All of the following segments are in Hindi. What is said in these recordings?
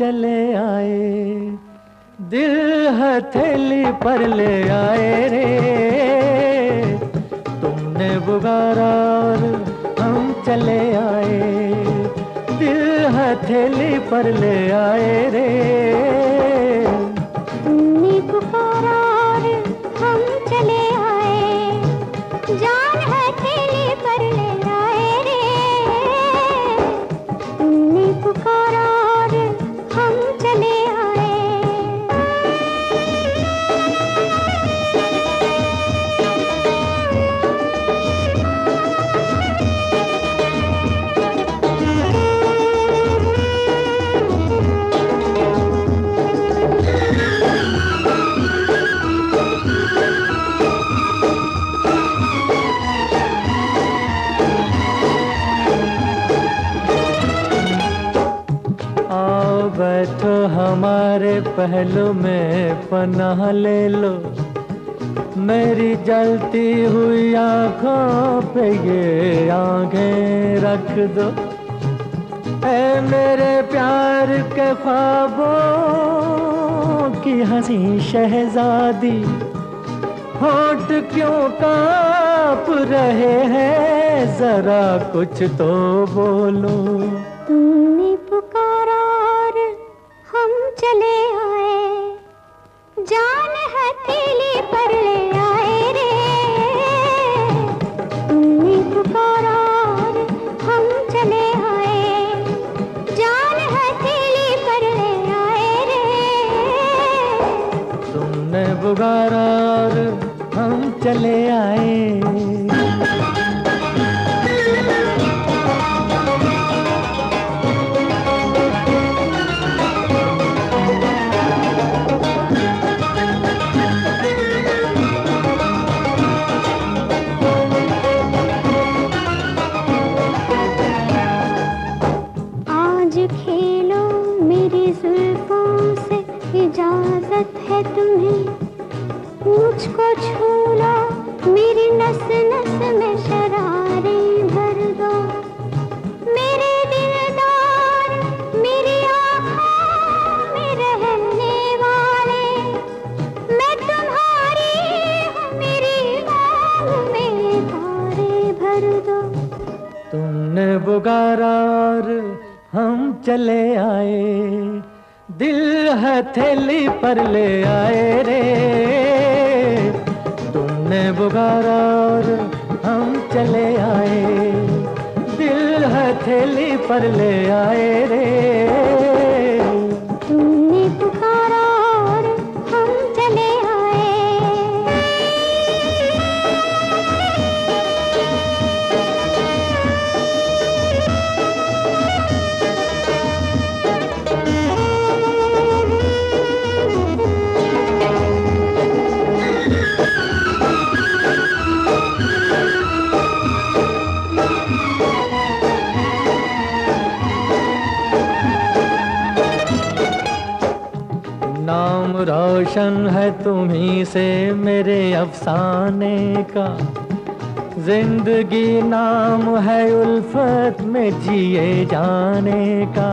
चले आए, दिल हथेली पर ले आए रे। तुमने बुगारा और हम चले आए, दिल हथेली पर ले आए रे। बैठो हमारे पहलू में, पनाह ले लो। मेरी जलती हुई आँखों पे ये आँखें रख दो। ऐ मेरे प्यार के ख्वाबों की हँसी शहजादी। होठ क्यों काँप रहे हैं, जरा कुछ तो बोलो। तुमने बुगारा हम चले आए। है तुम्हें मुझको छू लो मेरी नस नस में शरारे भर दो। मेरे दिलदार, मेरी में रहने वाले, मैं तुम्हारी हूँ, मेरी में तारे भर दो। तुमने बुगारा हम चले आए। हथेली पर ले आए रे। तुमने बुगारा और हम चले आए। दिल हथेली पर ले आए रे। रोशन है तुम्ही से मेरे अफसाने का। ज़िंदगी नाम है उल्फत में जिए जाने का।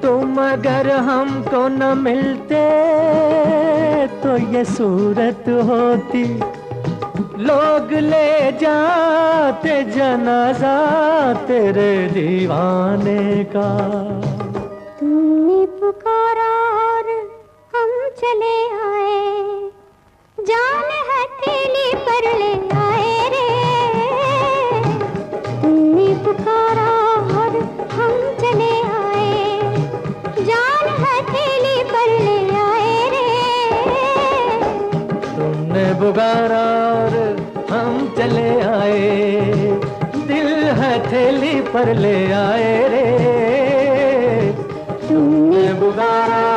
तुम अगर हमको न मिलते तो ये सूरत होती। लोग ले जाते, जनाजा तेरे दीवाने का। तुमने पुकारा चले आए। जान हथेली पर ले आए रे। तुमने पुकारा और हम चले आए। जान हथेली पर ले आए रे। तुमने बुगारा और हम चले आए। दिल हथेली पर ले आए रे। तुमने बुगारा